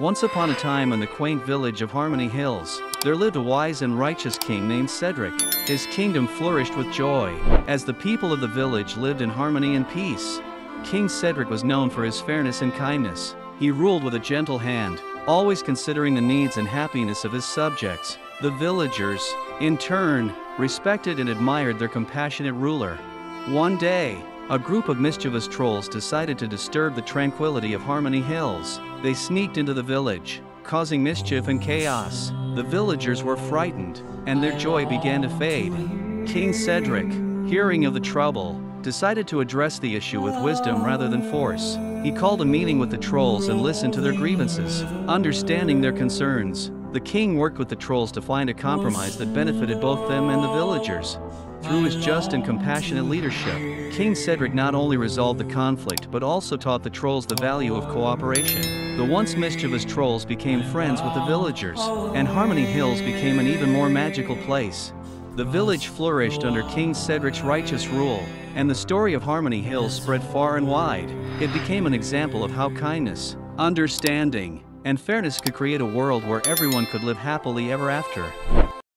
Once upon a time in the quaint village of Harmony Hills, there lived a wise and righteous king named Cedric. His kingdom flourished with joy, as the people of the village lived in harmony and peace. King Cedric was known for his fairness and kindness. He ruled with a gentle hand, always considering the needs and happiness of his subjects. The villagers, in turn, respected and admired their compassionate ruler. One day, a group of mischievous trolls decided to disturb the tranquility of Harmony Hills. They sneaked into the village, causing mischief and chaos. The villagers were frightened, and their joy began to fade. King Cedric, hearing of the trouble, decided to address the issue with wisdom rather than force. He called a meeting with the trolls and listened to their grievances. Understanding their concerns, the king worked with the trolls to find a compromise that benefited both them and the villagers. Through his just and compassionate leadership, King Cedric not only resolved the conflict but also taught the trolls the value of cooperation. The once mischievous trolls became friends with the villagers, and Harmony Hills became an even more magical place. The village flourished under King Cedric's righteous rule, and the story of Harmony Hills spread far and wide. It became an example of how kindness, understanding, and fairness could create a world where everyone could live happily ever after.